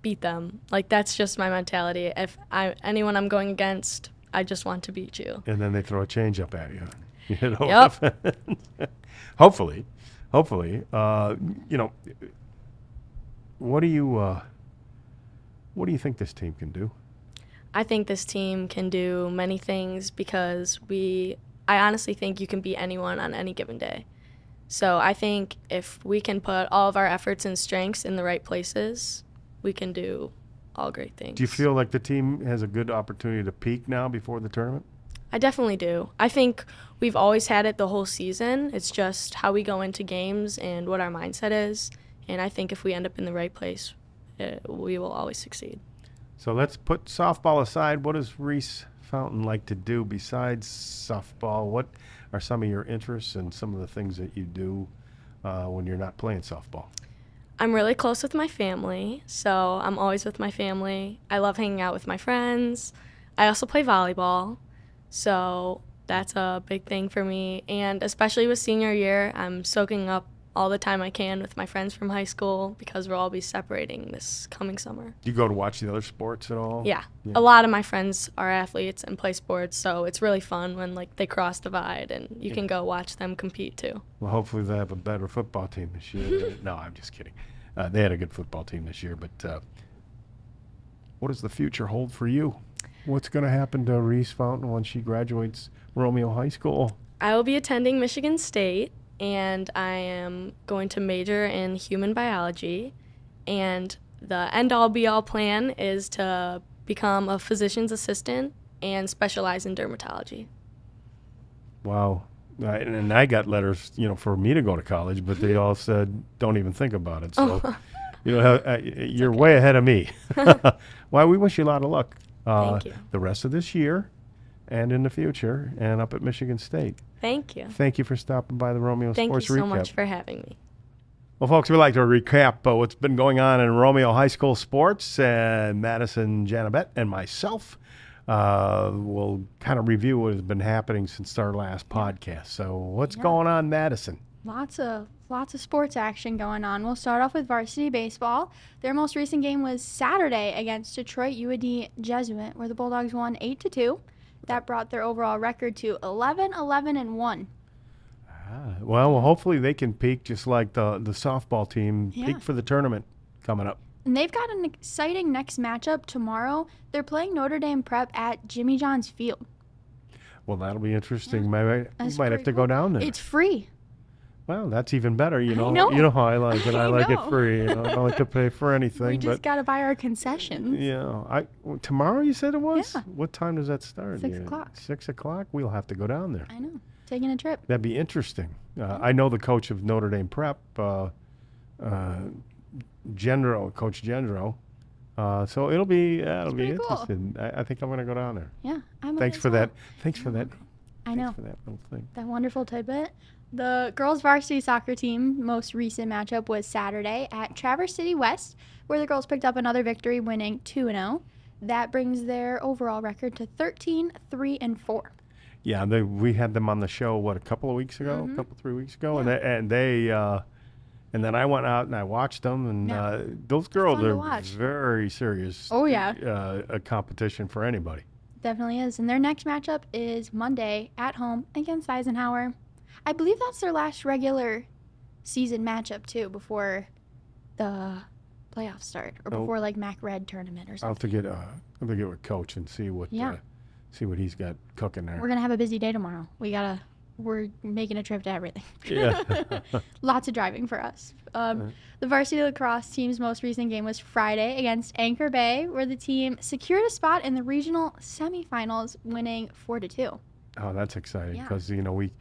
beat them. Like that's just my mentality. If I anyone I'm going against, I just want to beat you. And then they throw a change up at you. (laughs) You know. Yep. (laughs) hopefully, hopefully, uh, you know. What do you uh, What do you think this team can do? I think this team can do many things because we I honestly think you can beat anyone on any given day. So I think if we can put all of our efforts and strengths in the right places, we can do all great things. Do you feel like the team has a good opportunity to peak now before the tournament? I definitely do. I think we've always had it the whole season. It's just how we go into games and what our mindset is. And I think if we end up in the right place, it, we will always succeed. So let's put softball aside. What does Reese Fountain like to do besides softball? What are some of your interests and some of the things that you do uh, when you're not playing softball? I'm really close with my family, so I'm always with my family. I love hanging out with my friends. I also play volleyball, so that's a big thing for me. And especially with senior year, I'm soaking up all the time I can with my friends from high school because we'll all be separating this coming summer. Do you go to watch the other sports at all? Yeah. A lot of my friends are athletes and play sports, so it's really fun when like they cross the divide and you can go watch them compete too. Well, hopefully they have a better football team this year. (laughs) no, I'm just kidding. Uh, they had a good football team this year, but uh, what does the future hold for you? What's going to happen to Reese Fountain when she graduates Romeo High School? I will be attending Michigan State and I am going to major in human biology. And the end all be all plan is to become a physician's assistant and specialize in dermatology. Wow. I, and I got letters, you know, for me to go to college, but they all said, "Don't even think about it." So, (laughs) you know, you're way ahead of me. (laughs) (laughs) well, we wish you a lot of luck. Uh. The rest of this year, and in the future, and up at Michigan State. Thank you. Thank you for stopping by the Romeo Sports Report. Thank you so Recap. much for having me. Well, folks, we'd like to recap uh, what's been going on in Romeo High School sports, and Madison Janabet and myself uh, will kind of review what has been happening since our last podcast. So, what's Yeah. going on, Madison? Lots of lots of sports action going on. We'll start off with varsity baseball. Their most recent game was Saturday against Detroit U of D Jesuit, where the Bulldogs won eight to two. That brought their overall record to 11, 11, and one. Ah, well, well, hopefully they can peak just like the the softball team Yeah. peak for the tournament coming up. And they've got an exciting next matchup tomorrow. They're playing Notre Dame Prep at Jimmy John's Field. Well, that'll be interesting. Might, you might have to go down there. It's free. Well, that's even better. You know, know. you know how I like it. (laughs) I, I like know. it free. You know, I don't like to pay for (laughs) anything. we just got to buy our concessions. Yeah, I well, tomorrow you said it was. Yeah. What time does that start? Six Yeah, o'clock. Six o'clock. We'll have to go down there. I know. Taking a trip. That'd be interesting. Uh, I know the coach of Notre Dame Prep, uh, uh, Gendro, Coach Gendro. Uh, so it'll be uh, it'll be cool. interesting. I, I think I'm going to go down there. Yeah. I might Thanks for well. that. Thanks for that. I know. For that little thing. that wonderful tidbit. The girls varsity soccer team most recent matchup was Saturday at Traverse City West, where the girls picked up another victory, winning 2 0. That brings their overall record to 13, 3, and 4. Yeah, they, we had them on the show what a couple of weeks ago, Mm-hmm. a couple three weeks ago, and they, and they uh, and then I went out and I watched them, and Yeah. uh, those girls are very serious. Oh, yeah. uh, a competition for anybody. Definitely is. And their next matchup is Monday at home against Eisenhower. I believe that's their last regular season matchup, too, before the playoffs start or Oh. before like Mac Red tournament or something. I'll have to get uh, I'll have to get with coach and see what Yeah. uh, see what he's got cooking there. We're going to have a busy day tomorrow. We got to, we're making a trip to everything. yeah. (laughs) Lots of driving for us. Um, the varsity lacrosse team's most recent game was Friday against Anchor Bay, where the team secured a spot in the regional semifinals, winning four to two. oh, that's exciting Yeah. because you know we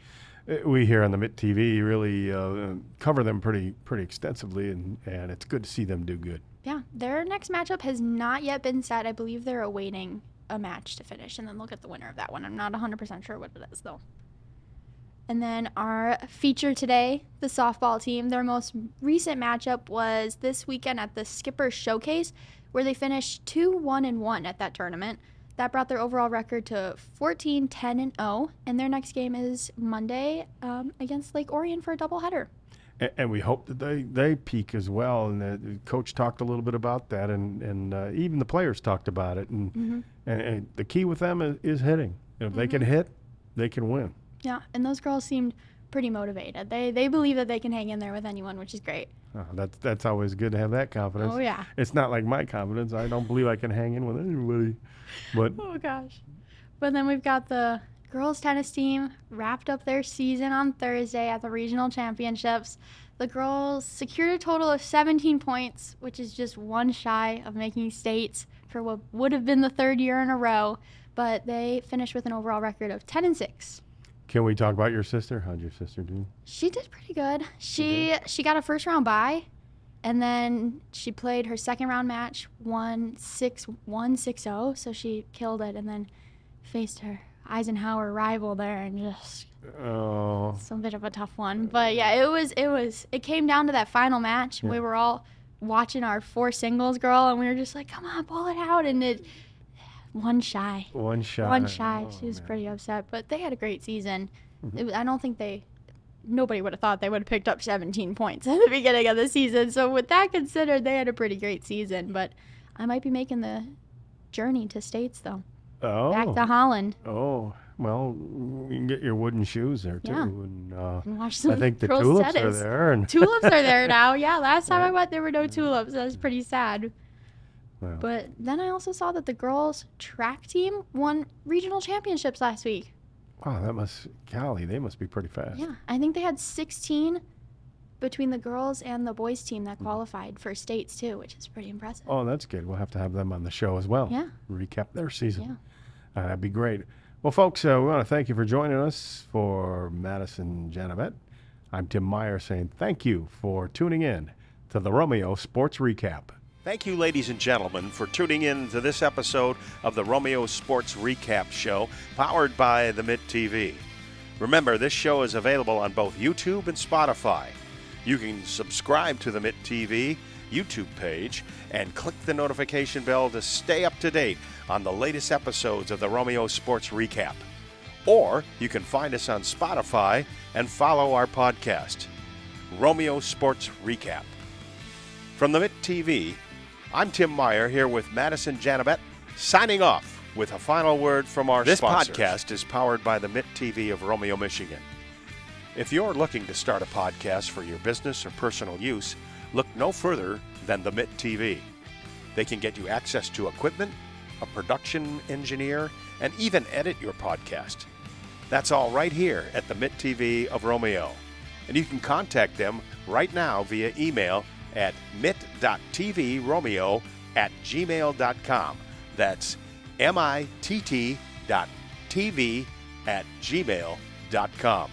we here on the Mitt TV really uh, cover them pretty pretty extensively, and and it's good to see them do good. Yeah, their next matchup has not yet been set. I believe they're awaiting a match to finish, and then they'll get the winner of that one. I'm not 100% sure what it is, though. And then our feature today, the softball team, their most recent matchup was this weekend at the Skipper Showcase, where they finished 2 1 and 1 at that tournament. That brought their overall record to 14 10 and 0, and their next game is Monday um, against Lake Orion for a doubleheader. and, and we hope that they, they peak as well. And the coach talked a little bit about that, and and uh, even the players talked about it. And Mm-hmm. and, and the key with them is, is hitting. If they can hit, they can win. Yeah, and those girls seemed pretty motivated. They they believe that they can hang in there with anyone, which is great. Uh, that's that's always good to have that confidence. Oh yeah. It's not like my confidence. I don't believe I can hang in with anybody. But (laughs) Oh gosh. But then we've got the girls tennis team wrapped up their season on Thursday at the regional championships. The girls secured a total of 17 points, which is just one shy of making states for what would have been the third year in a row, but they finished with an overall record of 10 and 6. Can we talk about your sister? How'd your sister do? She did pretty good. She she got a first round bye, and then she played her second round match, won six one six zero. So she killed it, and then faced her Eisenhower rival there, and just Oh, some bit of a tough one. But yeah, it was it was it came down to that final match. We were all watching our four singles girl, and we were just like, come on, pull it out, and it one shy. one shot. One shy. Oh, she was man. Mm-hmm. pretty upset, but they had a great season. It I don't think they. Nobody would have thought they would have picked up 17 points (laughs) at the beginning of the season. So with that considered, they had a pretty great season. But I might be making the journey to states though, Oh. back to Holland, Oh, well, you can get your wooden shoes there too. Yeah. And uh, and watch some I think the tulips are there. And Tulips are there now. Yeah, last (laughs) time I went, there were no tulips. That was pretty sad. Wow. But then I also saw that the girls' track team won regional championships last week. wow, that must, golly, they must be pretty fast. Yeah, I think they had 16 between the girls and the boys team that qualified for states too, which is pretty impressive. Oh, that's good. We'll have to have them on the show as well. Yeah. Recap their season. Yeah. Uh, that'd be great. Well, folks, uh, we want to thank you for joining us for Madison Janavet. I'm Tim Meyer saying thank you for tuning in to the Romeo Sports Recap. Thank you, ladies and gentlemen, for tuning in to this episode of the Romeo Sports Recap Show, powered by the Mitt TV. Remember, this show is available on both YouTube and Spotify. You can subscribe to the Mitt TV YouTube page and click the notification bell to stay up to date on the latest episodes of the Romeo Sports Recap. Or you can find us on Spotify and follow our podcast, Romeo Sports Recap. From the Mitt TV, I'm Tim Meyer here with Madison Janabet, signing off with a final word from our this sponsors. podcast is powered by the Mitt TV of Romeo, Michigan. If you're looking to start a podcast for your business or personal use, look no further than the Mitt TV. They can get you access to equipment, a production engineer, and even edit your podcast. That's all right here at the Mitt TV of Romeo. And you can contact them right now via email at mitt.tvromeo at gmail.com. That's M-I-T-T dot TV at gmail.com.